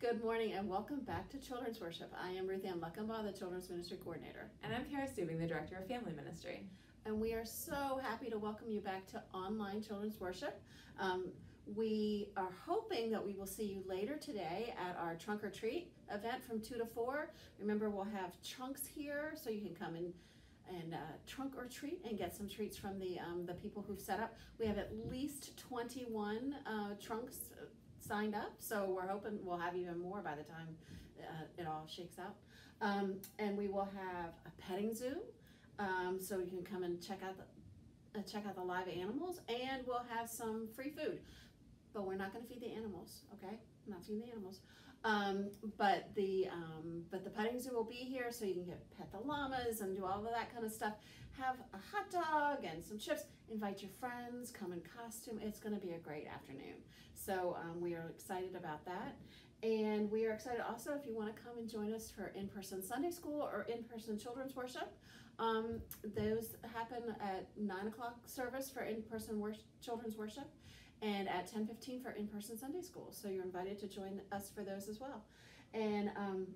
Good morning and welcome back to Children's Worship. I am Ruth Ann Luckenbaugh, the Children's Ministry Coordinator. And I'm Kara Stubing, the Director of Family Ministry. And we are so happy to welcome you back to online Children's Worship. Um, we are hoping that we will see you later today at our Trunk or Treat event from 2 to 4. Remember, we'll have trunks here so you can come and and uh, trunk or treat and get some treats from the um, the people who've set up. We have at least 21 uh, trunks signed up, so we're hoping we'll have even more by the time uh, it all shakes out. Um, and we will have a petting zoo, um, so you can come and check out the uh, check out the live animals, and we'll have some free food. But we're not going to feed the animals, okay? Not feeding the animals. Um, but the um, but the petting zoo will be here, so you can get pet the llamas and do all of that kind of stuff. Have a hot dog and some chips. Invite your friends. Come in costume. It's going to be a great afternoon. So um, we are excited about that. And we are excited also if you want to come and join us for in-person Sunday school or in-person children's worship. Um, those happen at 9 o'clock service for in-person wor- children's worship and at 10.15 for in-person Sunday school. So you're invited to join us for those as well. And um,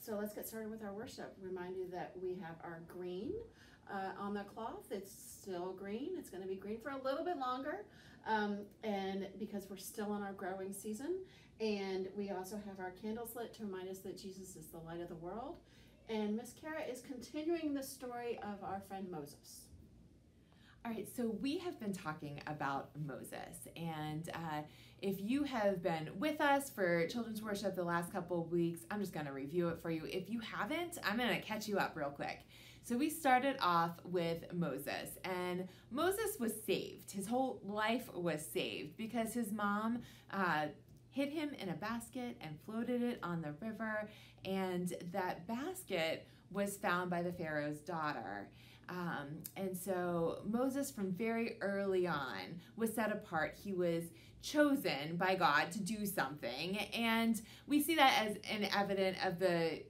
so let's get started with our worship. Remind you that we have our green uh, on the cloth. It's still green. It's going to be green for a little bit longer um, and because we're still in our growing season. And we also have our candles lit to remind us that Jesus is the light of the world. And Miss Kara is continuing the story of our friend Moses. All right, so we have been talking about Moses, and uh, if you have been with us for children's worship the last couple of weeks, I'm just going to review it for you. If you haven't, I'm going to catch you up real quick. So we started off with Moses, and Moses was saved. His whole life was saved because his mom uh, hid him in a basket and floated it on the river, and that basket was found by the Pharaoh's daughter. Um, and so Moses, from very early on, was set apart. He was chosen by God to do something, and we see that as an evident of the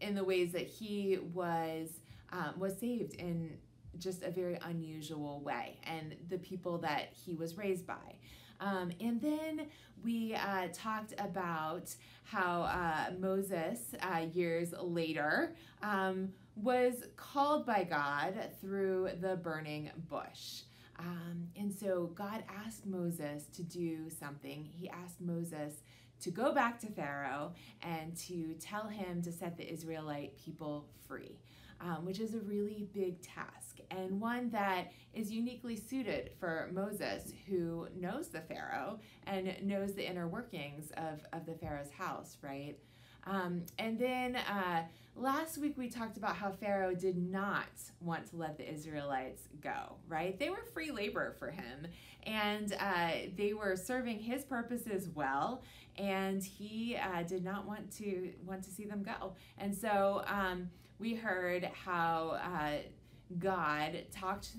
in the ways that he was um, was saved in just a very unusual way, and the people that he was raised by. Um, and then we uh, talked about how uh, Moses, uh, years later, um, was called by God through the burning bush. Um, and so God asked Moses to do something. He asked Moses to go back to Pharaoh and to tell him to set the Israelite people free um, which is a really big task and one that is uniquely suited for Moses, who knows the Pharaoh and knows the inner workings of, of the Pharaoh's house, right? Um, and then uh, last week we talked about how Pharaoh did not want to let the Israelites go, right? They were free labor for him and uh, they were serving his purposes well and he uh, did not want to want to see them go. And so um, we heard how uh, God talked,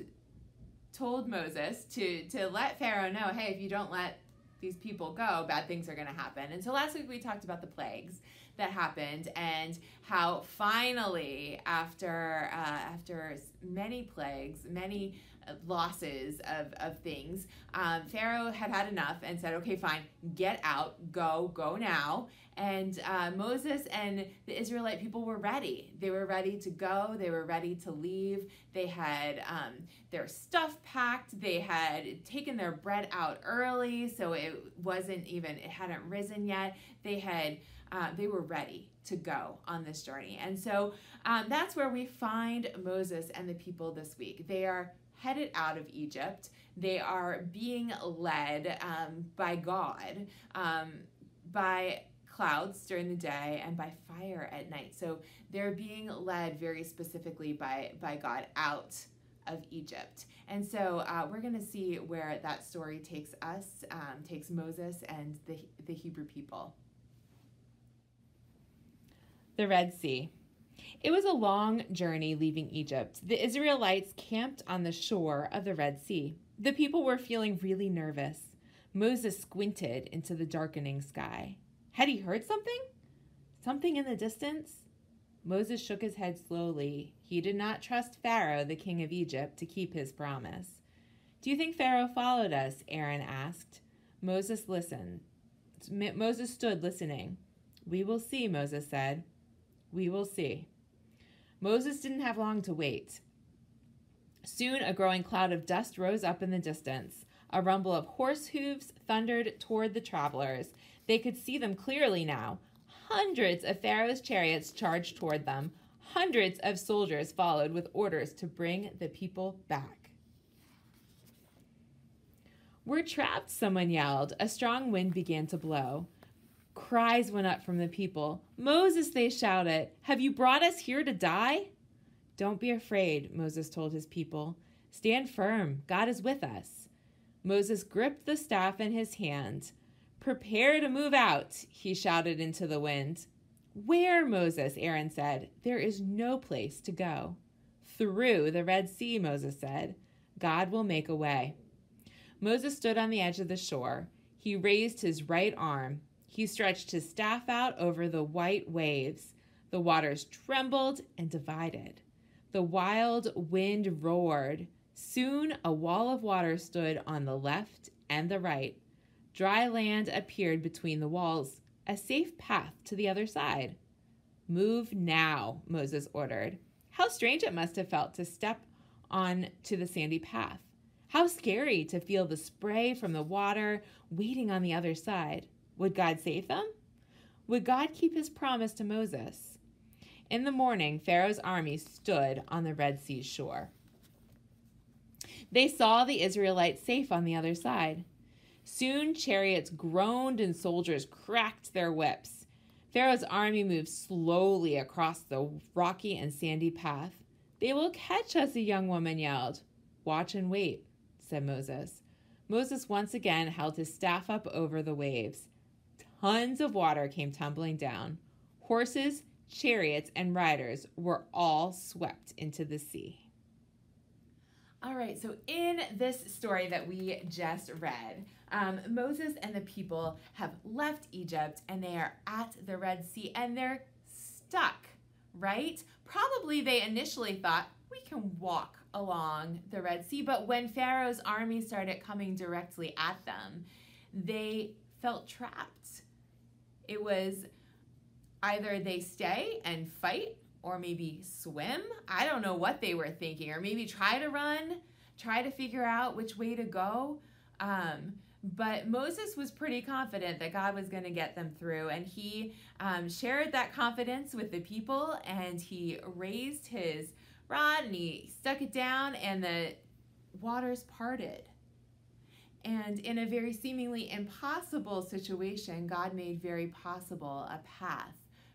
told Moses to to let Pharaoh know, hey, if you don't let these people go, bad things are going to happen. And so last week we talked about the plagues that happened and how finally, after uh, after many plagues, many losses of, of things, um, Pharaoh had had enough and said, okay, fine, get out, go, go now. And uh, Moses and the Israelite people were ready. They were ready to go. They were ready to leave. They had um, their stuff packed. They had taken their bread out early, so it wasn't even, it hadn't risen yet. They had, uh, they were ready to go on this journey. And so um, that's where we find Moses and the people this week. They are headed out of Egypt. They are being led um, by God, um, by clouds during the day and by fire at night. So they're being led very specifically by, by God out of Egypt. And so uh, we're going to see where that story takes us, um, takes Moses and the, the Hebrew people. The Red Sea. It was a long journey leaving Egypt. The Israelites camped on the shore of the Red Sea. The people were feeling really nervous. Moses squinted into the darkening sky. Had he heard something? Something in the distance? Moses shook his head slowly. He did not trust Pharaoh, the king of Egypt, to keep his promise. Do you think Pharaoh followed us? Aaron asked. Moses listened. Moses stood listening. We will see, Moses said. We will see. Moses didn't have long to wait. Soon a growing cloud of dust rose up in the distance. A rumble of horse hooves thundered toward the travelers. They could see them clearly now. Hundreds of Pharaoh's chariots charged toward them. Hundreds of soldiers followed with orders to bring the people back. We're trapped, someone yelled. A strong wind began to blow. Cries went up from the people. Moses, they shouted, have you brought us here to die? Don't be afraid, Moses told his people. Stand firm. God is with us. Moses gripped the staff in his hand. Prepare to move out, he shouted into the wind. Where, Moses? Aaron said. There is no place to go. Through the Red Sea, Moses said. God will make a way. Moses stood on the edge of the shore. He raised his right arm. He stretched his staff out over the white waves. The waters trembled and divided. The wild wind roared. Soon a wall of water stood on the left and the right. Dry land appeared between the walls, a safe path to the other side. Move now, Moses ordered. How strange it must have felt to step on to the sandy path. How scary to feel the spray from the water waiting on the other side. Would God save them? Would God keep his promise to Moses? In the morning, Pharaoh's army stood on the Red Sea shore. They saw the Israelites safe on the other side. Soon chariots groaned and soldiers cracked their whips. Pharaoh's army moved slowly across the rocky and sandy path. They will catch us, a young woman yelled. Watch and wait, said Moses. Moses once again held his staff up over the waves. Tons of water came tumbling down. Horses, chariots, and riders were all swept into the sea. All right, so in this story that we just read, um, Moses and the people have left Egypt and they are at the Red Sea and they're stuck, right? Probably they initially thought, we can walk along the Red Sea, but when Pharaoh's army started coming directly at them, they felt trapped. It was either they stay and fight or maybe swim. I don't know what they were thinking, or maybe try to run, try to figure out which way to go. Um, but Moses was pretty confident that God was going to get them through, and he um, shared that confidence with the people, and he raised his rod and he stuck it down, and the waters parted. And in a very seemingly impossible situation, God made very possible a path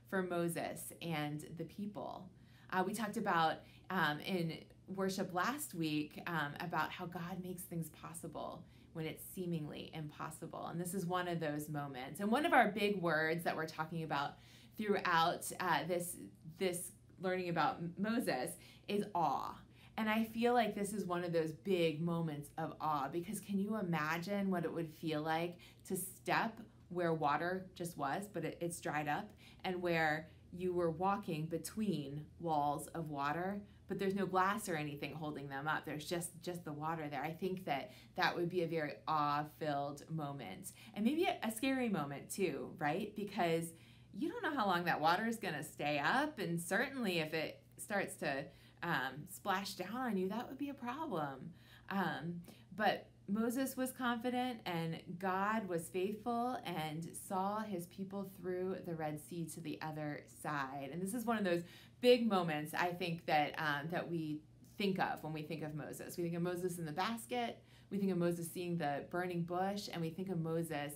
for Moses and the people. Uh, we talked about um, in worship last week um, about how God makes things possible when it's seemingly impossible. And this is one of those moments. And one of our big words that we're talking about throughout uh, this this learning about Moses is awe. And I feel like this is one of those big moments of awe because can you imagine what it would feel like to step where water just was, but it, it's dried up, and where you were walking between walls of water, but there's no glass or anything holding them up. There's just just the water there. I think that that would be a very awe-filled moment, and maybe a, a scary moment too, right? Because you don't know how long that water is going to stay up, and certainly if it starts to um, splash down on you, that would be a problem. Um, but Moses was confident and God was faithful and saw his people through the Red Sea to the other side. And this is one of those big moments I think that um, that we think of when we think of Moses. We think of Moses in the basket, we think of Moses seeing the burning bush, and we think of Moses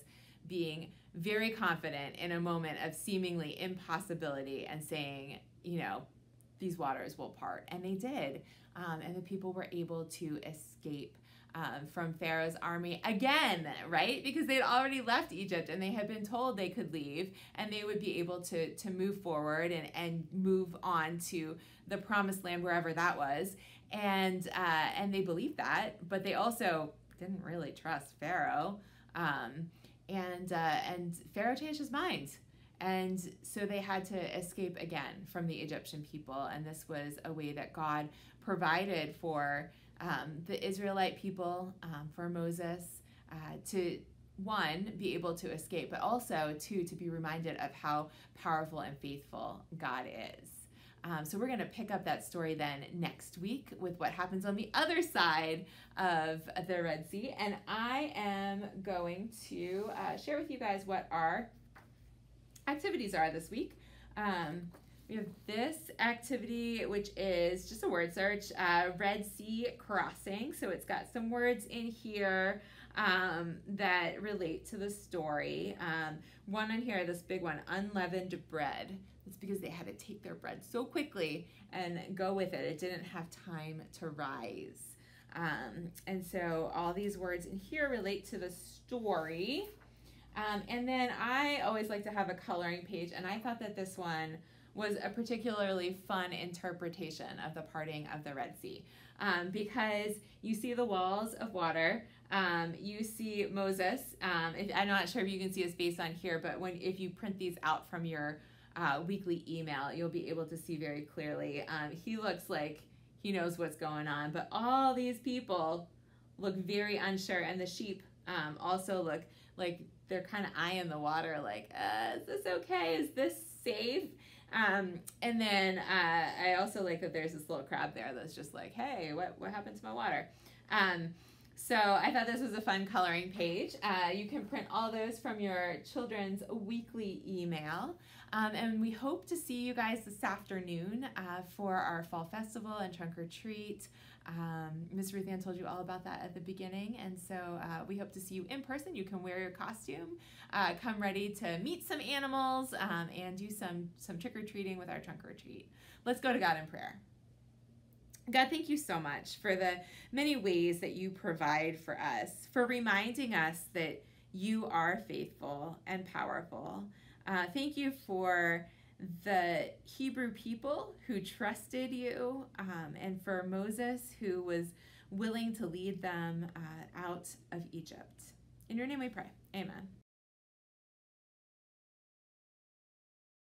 being very confident in a moment of seemingly impossibility and saying, you know, these waters will part. And they did. Um, and the people were able to escape um, from Pharaoh's army again, right? Because they'd already left Egypt and they had been told they could leave and they would be able to, to move forward and, and move on to the promised land, wherever that was. And, uh, and they believed that, but they also didn't really trust Pharaoh. Um, and, uh, and Pharaoh changed his mind. And so they had to escape again from the Egyptian people. And this was a way that God provided for um, the Israelite people, um, for Moses, uh, to one, be able to escape, but also, two, to be reminded of how powerful and faithful God is. Um, so we're going to pick up that story then next week with what happens on the other side of the Red Sea. And I am going to uh, share with you guys what our activities are this week. Um, we have this activity, which is just a word search uh, Red Sea crossing. So it's got some words in here um, that relate to the story. Um, one on here, this big one, unleavened bread. It's because they had to take their bread so quickly and go with it. It didn't have time to rise. Um, and so all these words in here relate to the story. Um, and then I always like to have a coloring page, and I thought that this one was a particularly fun interpretation of the parting of the Red Sea um, because you see the walls of water. Um, you see Moses. Um, if, I'm not sure if you can see his face on here, but when if you print these out from your uh, weekly email, you'll be able to see very clearly. Um, he looks like he knows what's going on, but all these people look very unsure, and the sheep um, also look like they're kind of eyeing the water, like, uh, is this okay? Is this safe? Um, and then uh, I also like that there's this little crab there that's just like, hey, what, what happened to my water? Um, so I thought this was a fun coloring page. Uh, you can print all those from your children's weekly email. Um, and we hope to see you guys this afternoon uh, for our fall festival and trunk or treat. Um, Miss Ruth Ann told you all about that at the beginning, and so uh, we hope to see you in person. You can wear your costume, uh, come ready to meet some animals, um, and do some some trick or treating with our trunk or treat. Let's go to God in prayer. God, thank you so much for the many ways that you provide for us, for reminding us that you are faithful and powerful. Uh, thank you for the Hebrew people who trusted you, um, and for Moses who was willing to lead them uh, out of Egypt. In your name we pray. Amen.